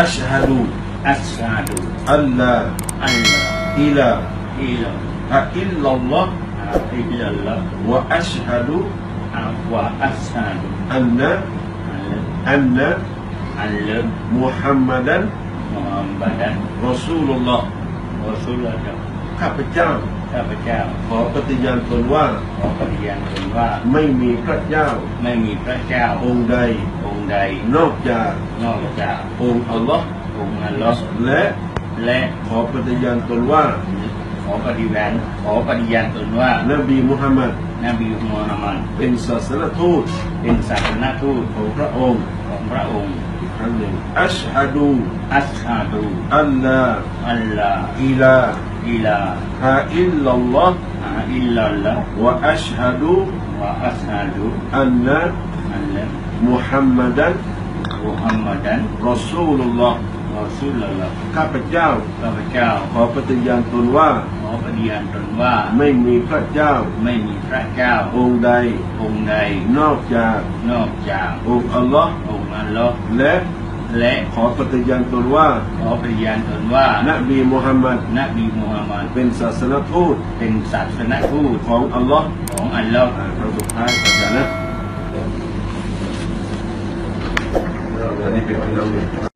อัชฮะดู อัสฮาดู อัลลา อัลลอฮ์ อิลา อิล ฮะอิลลัลลอฮ์ อิลลัลลอฮ์ วะอัชฮะดู วะอัสฮาดู อันนะ อัลลอฮ์ อันนะ อัลลอฮ์ มุฮัมมัดัน มุฮัมมัดัน รอซูลุลลอฮ์ รอซูลุลลอฮ์ ข้าพเจ้า ข้าพเจ้า ขอปฏิญาณตนว่าขอปฏิญาณตนว่าไม่มีพระเจ้า ไม่มีพระเจ้า องค์ใด องค์ใด นอกจาก นอกจาก องค์อัลลอฮ์องค์อัลลอฮ์และ และขอปฏิญาณตนว่า ขอปฏิญาณขอปฏิญาณตนว่านบีมุฮัมมัดนบีมูฮัมมัดเป็นศาสนทูต เป็นศาสนทูตของพระองค์ของพระองค์อีกครั้งหนึ่งอัชฮะดูอัสฮาดูอัลลาอัลลอฮ์อิลาอิลาฮะอิลลั ลลอฮ์ อิลลัลลอฮ์ วะอัชฮะดู วะอัสฮาดู อันนะ อัลลอฮ์ มุฮัมมัดัน มุฮัมมัดัน รอซูลุลลอฮ์ รอซูลุลลอฮ์ ข้าพเจ้า ข้าพเจ้า ขอปฏิญาณตนว่า ขอปฏิญาณตนว่า ไม่มีพระเจ้า ไม่มีพระเจ้า องค์ใด องค์ใด นอกจาก นอกจาก องค์อัลลอฮ์ องค์อัลลอฮ์ และ และขอปฏิญาณตนว่าขอปฏิญาณตนว่านบีมุฮัมมัดนบีมูฮัมมัดเป็นศาสนทูตเป็นศาสนทูตของอัลลอฮ์ของอัลลอฮ์อ่าครั้งสุดท้ายอาจารย์นะอันนี้เป็นที่เราเรียน